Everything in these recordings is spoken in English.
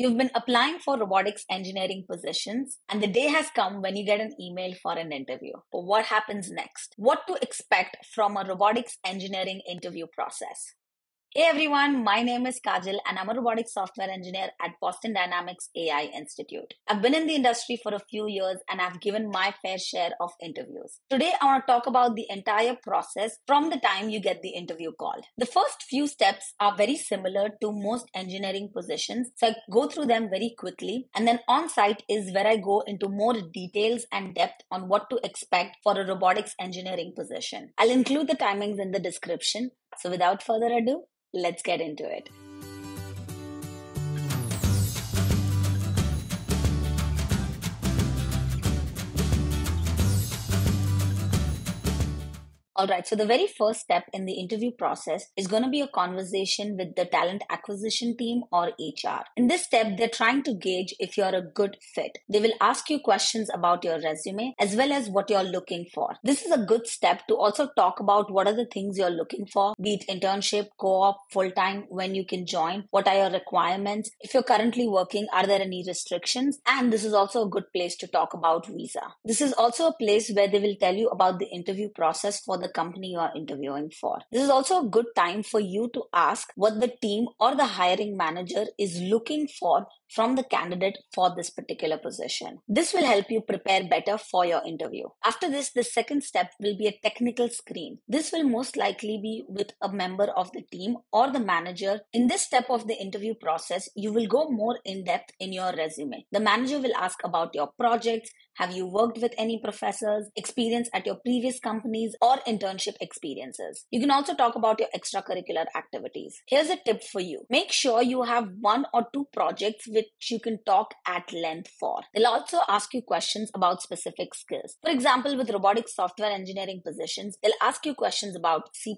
You've been applying for robotics engineering positions, and the day has come when you get an email for an interview. But what happens next? What to expect from a robotics engineering interview process? Hey everyone, my name is Kajal and I'm a robotics software engineer at Boston Dynamics AI Institute. I've been in the industry for a few years and I've given my fair share of interviews. Today I want to talk about the entire process from the time you get the interview call. The first few steps are very similar to most engineering positions, so I go through them very quickly and then on site is where I go into more details and depth on what to expect for a robotics engineering position. I'll include the timings in the description. So without further ado, let's get into it. All right, so the very first step in the interview process is going to be a conversation with the talent acquisition team or HR. In this step, they're trying to gauge if you're a good fit. They will ask you questions about your resume as well as what you're looking for. This is a good step to also talk about what are the things you're looking for, be it internship, co op, full time, when you can join, what are your requirements. If you're currently working, are there any restrictions? And this is also a good place to talk about visa. This is also a place where they will tell you about the interview process for the the company you are interviewing for. This is also a good time for you to ask what the team or the hiring manager is looking for from the candidate for this particular position. This will help you prepare better for your interview. After this, the second step will be a technical screen. This will most likely be with a member of the team or the manager. In this step of the interview process, you will go more in depth in your resume. The manager will ask about your projects, have you worked with any professors, experience at your previous companies, or internship experiences? You can also talk about your extracurricular activities. Here's a tip for you make sure you have one or two projects which you can talk at length for. They'll also ask you questions about specific skills. For example, with robotic software engineering positions, they'll ask you questions about C,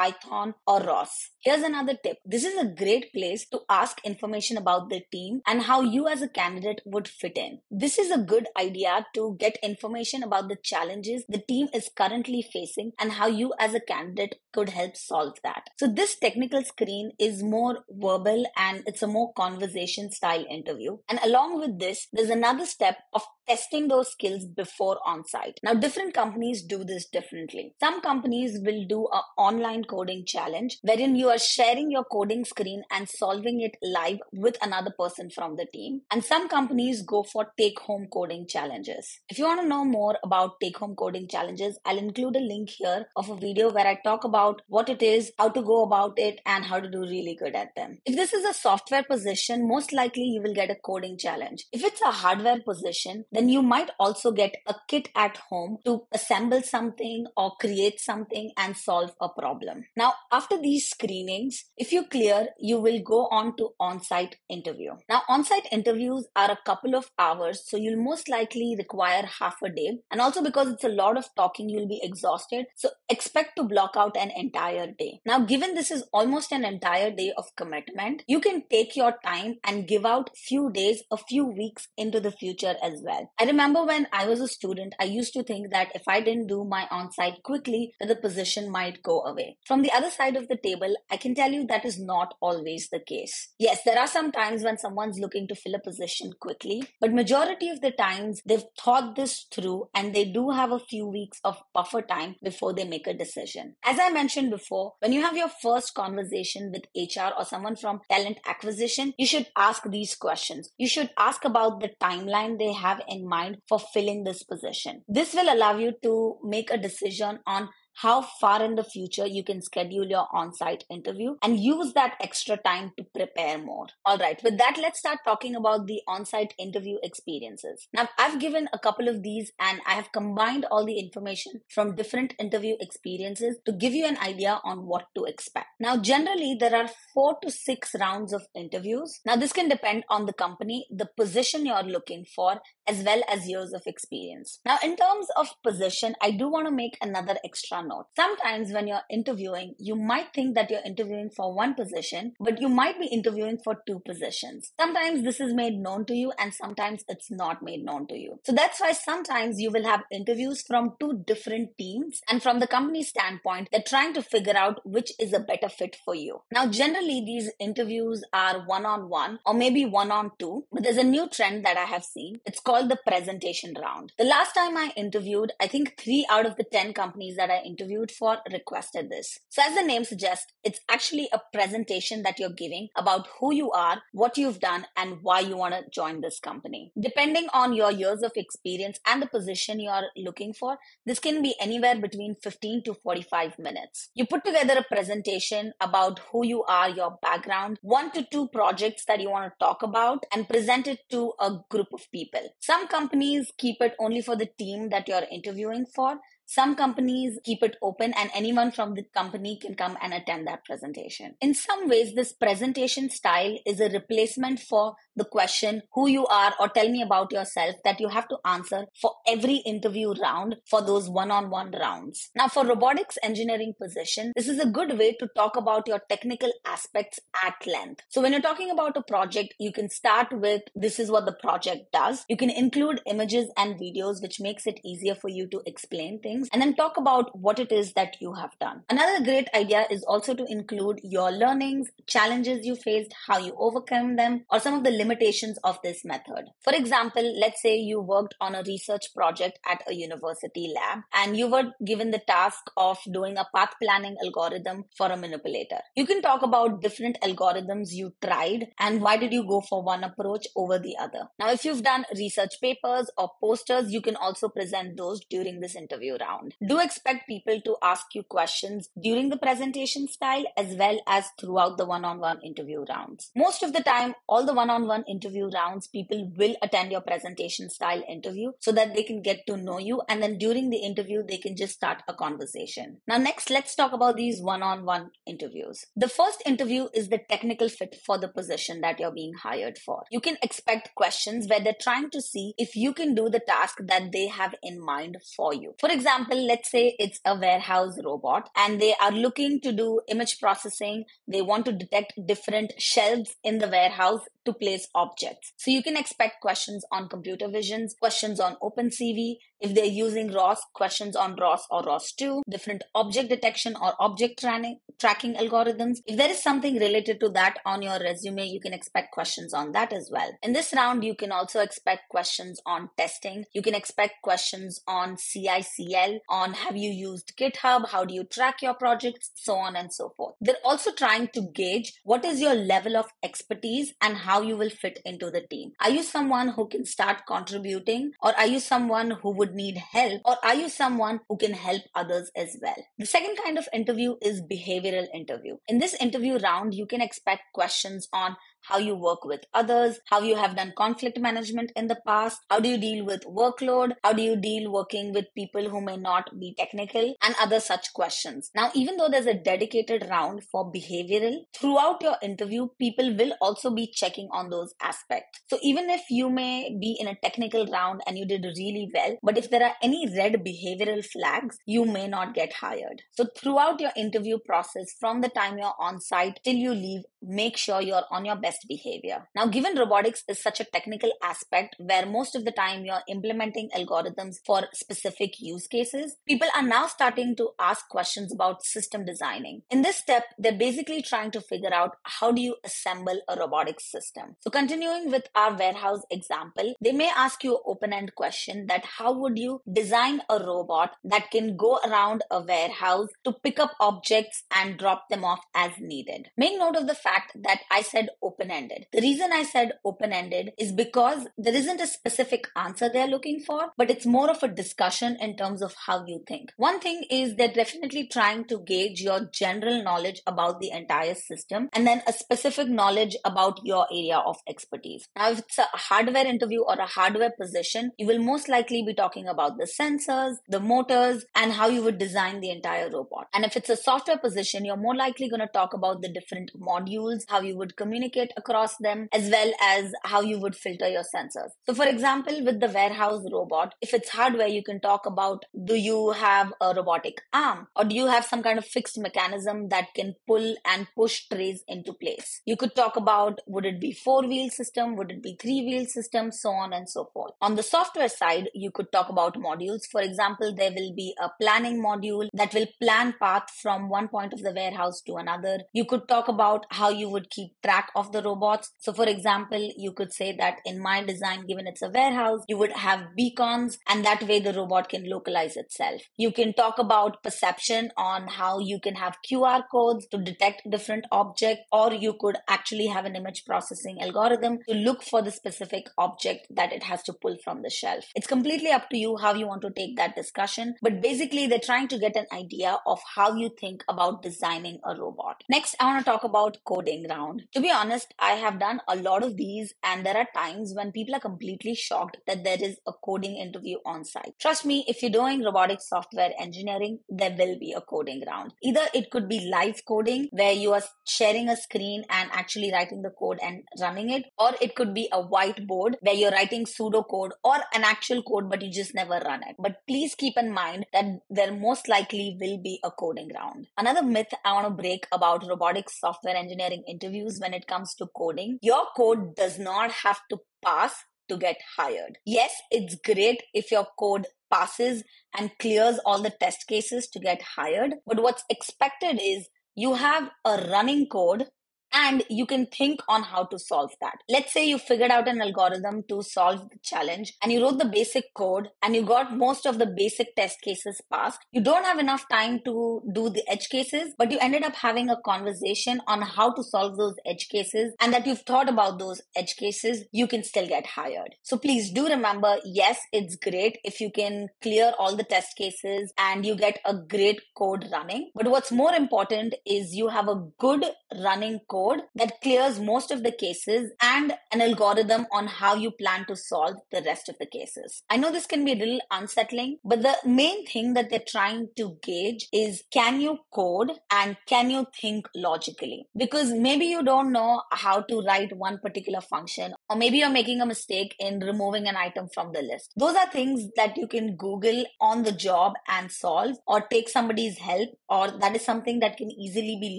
Python, or ROS. Here's another tip. This is a great place to ask information about the team and how you as a candidate would fit in. This is a good idea to get information about the challenges the team is currently facing and how you as a candidate could help solve that. So this technical screen is more verbal and it's a more conversation style interview. And along with this, there's another step of testing those skills before on site. Now, different companies do this differently. Some companies will do an online coding challenge wherein you are sharing your coding screen and solving it live with another person from the team. And some companies go for take home coding challenges. If you want to know more about take home coding challenges, I'll include a link here of a video where I talk about what it is, how to go about it, and how to do really good at them. If this is a software position, most likely you will get a coding challenge. If it's a hardware position, then you might also get a kit at home to assemble something or create something and solve a problem. Now, after these screenings, if you clear, you will go on to on-site interview. Now, on-site interviews are a couple of hours, so you'll most likely require half a day. And also because it's a lot of talking, you'll be exhausted. So expect to block out an entire day. Now, given this is almost an entire day of commitment, you can take your time and give out few days, a few weeks into the future as well. I remember when I was a student, I used to think that if I didn't do my on-site quickly, that the position might go away. From the other side of the table, I can tell you that is not always the case. Yes, there are some times when someone's looking to fill a position quickly, but majority of the times they've thought this through and they do have a few weeks of buffer time before they make a decision. As I mentioned before, when you have your first conversation with HR or someone from talent acquisition, you should ask these questions. You should ask about the timeline they have in mind for filling this position. This will allow you to make a decision on how far in the future you can schedule your on site interview and use that extra time to prepare more. All right, with that, let's start talking about the on site interview experiences. Now, I've given a couple of these and I have combined all the information from different interview experiences to give you an idea on what to expect. Now, generally, there are four to six rounds of interviews. Now, this can depend on the company, the position you're looking for, as well as years of experience. Now, in terms of position, I do want to make another extra HR note. Sometimes when you're interviewing, you might think that you're interviewing for one position, but you might be interviewing for two positions. Sometimes this is made known to you and sometimes it's not made known to you. So that's why sometimes you will have interviews from two different teams and from the company standpoint, they're trying to figure out which is a better fit for you. Now, generally these interviews are one on one or maybe one on two, but there's a new trend that I have seen. It's called the presentation round. The last time I interviewed, I think three out of the 10 companies that I interviewed for requested this. So, as the name suggests, it's actually a presentation that you're giving about who you are, what you've done, and why you want to join this company. Depending on your years of experience and the position you're looking for, this can be anywhere between 15 to 45 minutes. You put together a presentation about who you are, your background, one to two projects that you want to talk about, and present it to a group of people. Some companies keep it only for the team that you're interviewing for. Some companies keep it open and anyone from the company can come and attend that presentation. In some ways, this presentation style is a replacement for the question who you are or tell me about yourself that you have to answer for every interview round for those one-on-one rounds. Now for robotics engineering position, this is a good way to talk about your technical aspects at length. So when you're talking about a project, you can start with this is what the project does. You can include images and videos which makes it easier for you to explain things and then talk about what it is that you have done. Another great idea is also to include your learnings, challenges you faced, how you overcome them or some of the limitations of this method. For example, let's say you worked on a research project at a university lab and you were given the task of doing a path planning algorithm for a manipulator. You can talk about different algorithms you tried and why did you go for one approach over the other. Now, if you've done research papers or posters, you can also present those during this interview round. Do expect people to ask you questions during the presentation style as well as throughout the one on one interview rounds. Most of the time, all the one on one interview rounds, people will attend your presentation style interview so that they can get to know you. And then during the interview, they can just start a conversation. Now, next, let's talk about these one on one interviews. The first interview is the technical fit for the position that you're being hired for. You can expect questions where they're trying to see if you can do the task that they have in mind for you. For example, let's say it's a warehouse robot and they are looking to do image processing. They want to detect different shelves in the warehouse to place objects. So you can expect questions on computer visions, questions on OpenCV, if they're using ROS, questions on ROS or ROS2, different object detection or object tra- tracking algorithms. If there is something related to that on your resume, you can expect questions on that as well. In this round, you can also expect questions on testing. You can expect questions on CI/CD, on have you used GitHub, how do you track your projects, so on and so forth. They're also trying to gauge what is your level of expertise and how you will fit into the team. Are you someone who can start contributing or are you someone who would need help or are you someone who can help others as well? The second kind of interview is behavioral interview. In this interview round, you can expect questions on how you work with others, how you have done conflict management in the past, how do you deal with workload, how do you deal working with people who may not be technical, and other such questions. Now, even though there's a dedicated round for behavioral, throughout your interview, people will also be checking on those aspects. So, even if you may be in a technical round and you did really well, but if there are any red behavioral flags, you may not get hired. So, throughout your interview process, from the time you're on site till you leave, make sure you're on your best behavior. Now, given robotics is such a technical aspect where most of the time you're implementing algorithms for specific use cases, people are now starting to ask questions about system designing. In this step, they're basically trying to figure out how do you assemble a robotics system. So, continuing with our warehouse example, they may ask you an open end question that how would you design a robot that can go around a warehouse to pick up objects and drop them off as needed? Make note of the fact that I said open ended. The reason I said open ended is because there isn't a specific answer they're looking for, but it's more of a discussion in terms of how you think. One thing is they're definitely trying to gauge your general knowledge about the entire system and then a specific knowledge about your area of expertise. Now, if it's a hardware interview or a hardware position, you will most likely be talking about the sensors, the motors, and how you would design the entire robot. And if it's a software position, you're more likely going to talk about the different modules, how you would communicate across them, as well as how you would filter your sensors. So, for example, with the warehouse robot, if it's hardware, you can talk about do you have a robotic arm or do you have some kind of fixed mechanism that can pull and push trays into place? You could talk about would it be four wheel system, would it be three wheel system, so on and so forth. On the software side, you could talk about modules. For example, there will be a planning module that will plan path from one point of the warehouse to another. You could talk about how you would keep track of the robots. So, for example, you could say that in my design, given it's a warehouse, you would have beacons, and that way the robot can localize itself. You can talk about perception on how you can have QR codes to detect different objects, or you could actually have an image processing algorithm to look for the specific object that it has to pull from the shelf. It's completely up to you how you want to take that discussion, but basically, they're trying to get an idea of how you think about designing a robot. Next, I want to talk about coding round. To be honest, I have done a lot of these, and there are times when people are completely shocked that there is a coding interview on site. Trust me, if you're doing robotic software engineering, there will be a coding round. Either it could be live coding, where you are sharing a screen and actually writing the code and running it, or it could be a whiteboard where you're writing pseudocode or an actual code, but you just never run it. But please keep in mind that there most likely will be a coding round. Another myth I want to break about robotic software engineering interviews when it comes to coding your code does not have to pass to get hired. Yes, it's great if your code passes and clears all the test cases to get hired, but what's expected is you have a running code and you can think on how to solve that. Let's say you figured out an algorithm to solve the challenge and you wrote the basic code and you got most of the basic test cases passed. You don't have enough time to do the edge cases, but you ended up having a conversation on how to solve those edge cases and that you've thought about those edge cases, you can still get hired. So please do remember, yes, it's great if you can clear all the test cases and you get a great code running. But what's more important is you have a good running code code that clears most of the cases and an algorithm on how you plan to solve the rest of the cases. I know this can be a little unsettling, but the main thing that they're trying to gauge is can you code and can you think logically? Because maybe you don't know how to write one particular function, or maybe you're making a mistake in removing an item from the list. Those are things that you can Google on the job and solve, or take somebody's help, or that is something that can easily be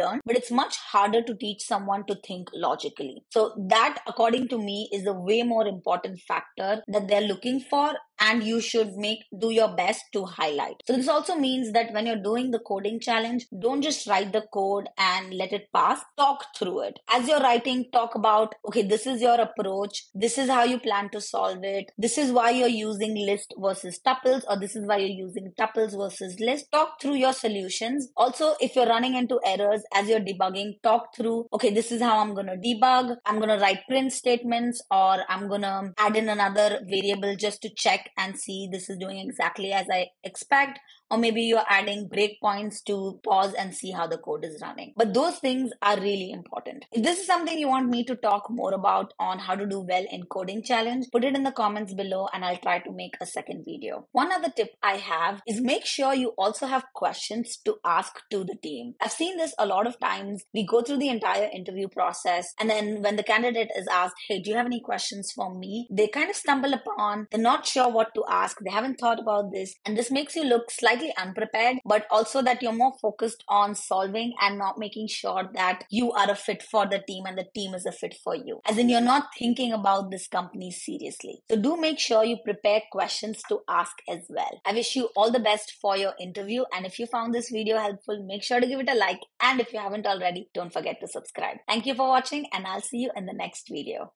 learned, but it's much harder to teach someone to think logically. So, that, according to me, is a way more important factor that they're looking for and you should make do your best to highlight. So this also means that when you're doing the coding challenge don't just write the code and let it pass. Talk through it. As you're writing talk about okay this is your approach. This is how you plan to solve it. This is why you're using list versus tuples or this is why you're using tuples versus list. Talk through your solutions. Also if you're running into errors as you're debugging talk through okay this is how i'm going to debug. I'm going to write print statements or i'm going to add in another variable just to check and see this is doing exactly as I expect or maybe you're adding breakpoints to pause and see how the code is running. But those things are really important. If this is something you want me to talk more about on how to do well in coding challenge, put it in the comments below and I'll try to make a second video. One other tip I have is make sure you also have questions to ask to the team. I've seen this a lot of times. We go through the entire interview process and then when the candidate is asked, Hey, do you have any questions for me? They kind of stumble upon, they're not sure what to ask. They haven't thought about this. And this makes you look slightly slightly unprepared, but also that you're more focused on solving and not making sure that you are a fit for the team and the team is a fit for you. As in, you're not thinking about this company seriously. So do make sure you prepare questions to ask as well. I wish you all the best for your interview. And if you found this video helpful, make sure to give it a like. And if you haven't already, don't forget to subscribe. Thank you for watching, and I'll see you in the next video.